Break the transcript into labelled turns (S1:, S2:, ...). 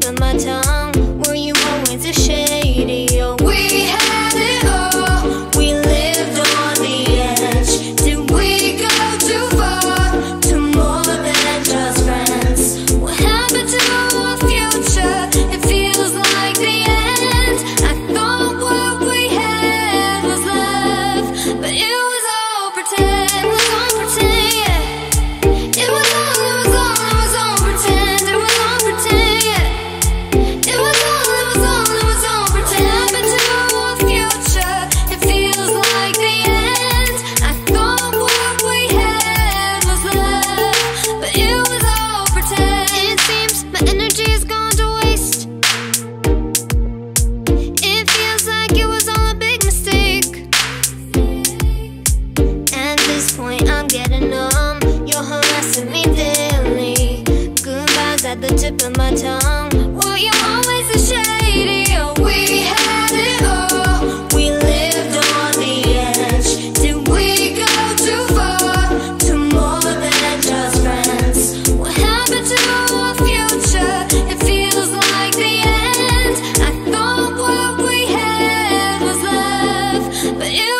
S1: tip of my tongue. Were you always ashamed? but it